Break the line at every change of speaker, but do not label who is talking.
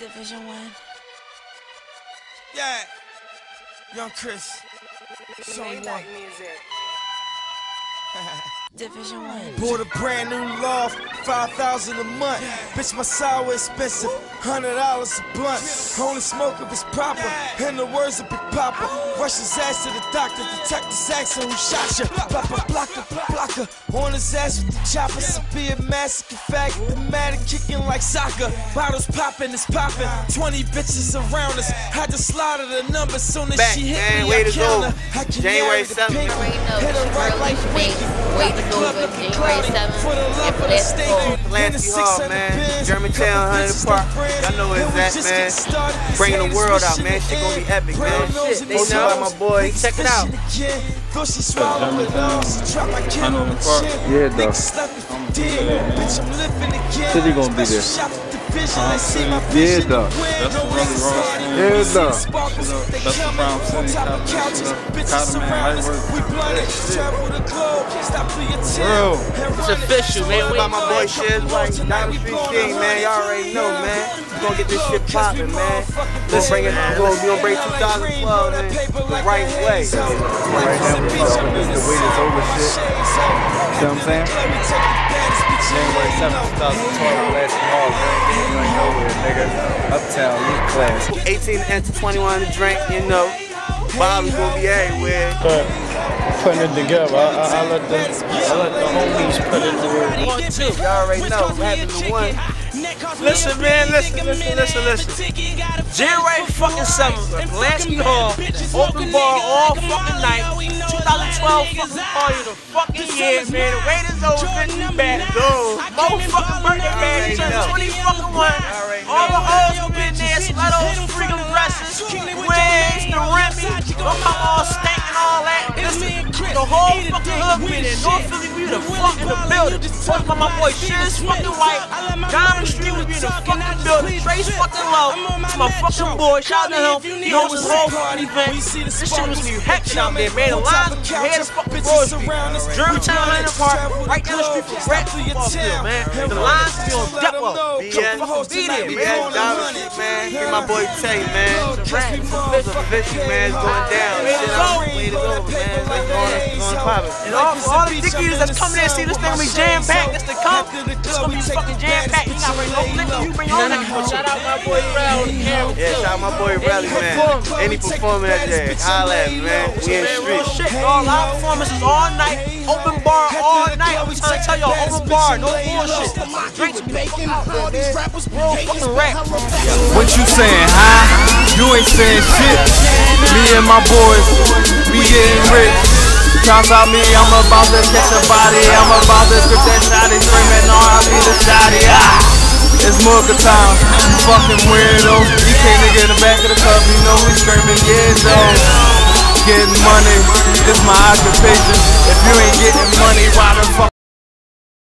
Division One.
Yeah. Young Chris. Song one.
music.
Division One.
Bought a brand new loft, 5000 a month. Bitch, my sour expensive, $100 a blunt. Only smoke if it's proper. In the words of Big Poppa, rush his ass to the doctor. Detectives asking who shot you. Blocker, blocker, blocker. On his ass with the chopper. Severe massacre, faggot, thematic, kicking like soccer. Bottles popping, it's popping. 20 bitches around us. Had to slaughter the number soon as
Back,
she hit
man,
me.
way
I
to
count
go.
her. I can
January
marry the
7th.
pink.
already know.
Hit her
It's
right
your
like
girl,
Winky.
Leash Way
Got
to
the
go
club
with
looking
January
cloudy.
7th.
For the love
If
of the
that's
state.
cool.
Pulaski Hall, man. Germantown, Hunting Park. Y'all know where it's at, man. Bringing the world out, man. Shit gonna be epic, man.
Shit,
They know by my boy. Check it out.
Thought she swallowed it all. She dropped my can on the chin.
Yeah, dog.
Niggas left me for. Bitch, I'm living again.
Said he gonna be there.
Special shot with the vision. They see my
Yeah,
vision.
dog.
That's
the really raw scene.
Yeah, dog.
Sparkles, they
That's the
coming
Brown
on
City,
top of
Cotton,
couches.
shit up.
Bitches
Cotton Man,
around us.
Lightwork.
We the globe. Can't stop till your
Bro.
It's official, man. We About my boy Shiz, like Diamond Street King, man. Y'all already know, man. Gonna get this shit poppin', man. Let's bring it. We gonna, we gonna bring 2012 man, the right way.
Right now, we all this the wait is over shit. See what I'm saying? January 7th, 2012, last hall, man. You ain't nowhere, nigga. Uptown, youth class.
18 to enter 21 to drink, you know. Bobby's gonna be everywhere.
But putting it together, I, I, I let the I let the homies put it together.
One, two. Y'all already know. Happened to one?
Listen, man, listen, listen, listen, listen. January fucking 7th, Pulaski Hall, open bar all fucking night. 2012 fucking party of the fucking year, man. The Raiders over 50 back.
Go.
Mo fucking birthday bash, turned 20 fucking one. All the hoes who been there, stilettos, freaking dresses, wigs, the don't come all stank and all that. Listen, the fucking hood been there. North Philly, we the fuck in the building. Fuck by my boy Shiz fucking white. Diamond Street, we in the fucking building. Trace fucking low. It's my fucking boy. Shout out to him. He hosts his whole fucking event. This shit was hectic out there, man. The lines was head as fucking Broad Street. Germantown Hunting Park, right down the street from Brett Football Field, man. The lines be on Depot.
BS,
Fucking be man.
Diamond Street, man. Free my boy Tay, man.
It's a wrap. It's
It's
official.
man. It's going down. Shit. I'm to go, man. It's going, it's going.
And all, all the dickies that's coming there, see this thing be jam packed. That's the come. This gonna jam packed. You gotta bring no liquor. You bring your liquor. Shout out my boy Rel.
Yeah, shout out my boy Rally, man. Any performing that day, holla at me, man. We in
Man,
street.
shit. All our performances all night. Open bar all night. I be trying to tell y'all, open bar, no bullshit. Drinks be fucking good, man. Real fucking rap.
What you saying, huh? You ain't saying shit. Me and my boys, we getting rich. Talk about me, I'm about to catch a body. I'm about to grip that shotty, screaming, be the shotty. Ah! It's Mooka time, fucking weirdo. You can't nigga in the back of the club, you know we screaming, yeah, though. Getting money, it's my occupation. If you ain't getting money, why the fuck?